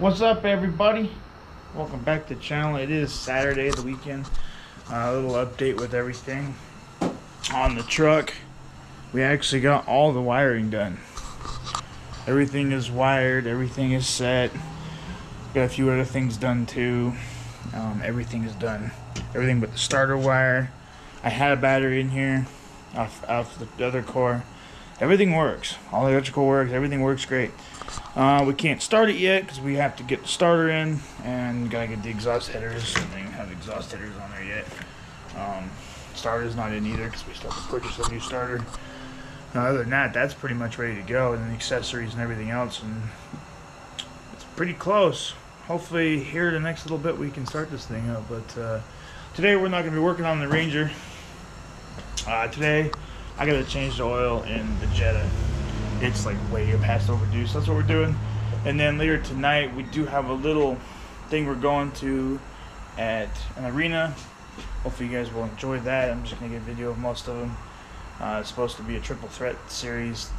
What's up, everybody? Welcome back to the channel. It is Saturday, the weekend. A little update with everything on the truck. We actually got all the wiring done. Everything is wired. Everything is set. Got a few other things done too. Um, everything is done. Everything but the starter wire. I had a battery in here off, off the other core. Everything works. All the electrical works. Everything works great. Uh, we can't start it yet because we have to get the starter in and gotta get the exhaust headers. And they have exhaust headers on there yet. Um, starter's not in either because we still have to purchase a new starter. Uh, other than that, that's pretty much ready to go, and the accessories and everything else, and it's pretty close. Hopefully, here the next little bit we can start this thing up. But uh, today we're not gonna be working on the Ranger. Uh, today, I gotta change the oil in the Jetta. It's like way past overdue, so that's what we're doing. And then later tonight, we do have a little thing we're going to at an arena. Hopefully, you guys will enjoy that. I'm just gonna get a video of most of them. Uh, it's supposed to be a triple threat series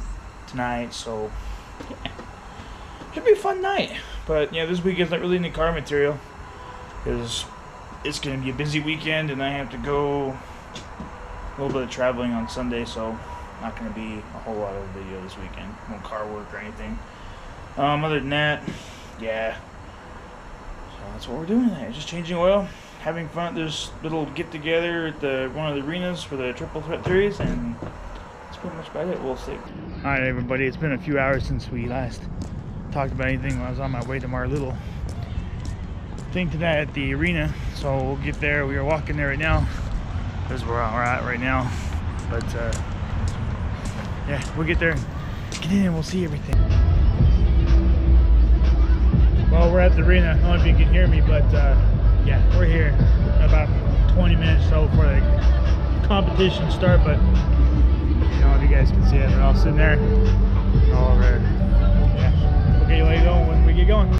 tonight, so yeah. should be a fun night. But yeah, this weekend's not really any car material because it's gonna be a busy weekend, and I have to go a little bit of traveling on Sunday, so not gonna be a whole lot of video this weekend. No car work or anything. Um, other than that, yeah. So that's what we're doing today. Just changing oil having fun this little get together at the one of the arenas for the triple threat threes, and that's pretty much about it. We'll see. All right, everybody. It's been a few hours since we last talked about anything when I was on my way to my little thing tonight at the arena. So we'll get there. We are walking there right now. This is where we're at right now. But uh, yeah, we'll get there. Get in and we'll see everything. Well, we're at the arena. I don't know if you can hear me, but. Uh, yeah, we're here about 20 minutes so for the competition start, but you know, if you guys can see it, they're all sitting there, all over. Yeah, get you later when we get going.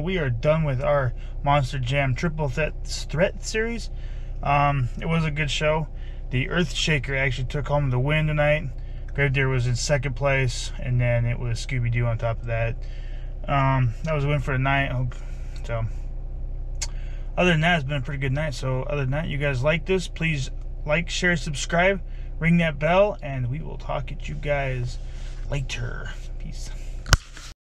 We are done with our Monster Jam Triple Threat, threat Series. Um, it was a good show. The Earthshaker actually took home the win tonight. Gravedigger was in second place, and then it was Scooby Doo on top of that. Um, that was a win for the night. So, other than that, it's been a pretty good night. So, other than that, you guys like this, please like, share, subscribe, ring that bell, and we will talk at you guys later. Peace.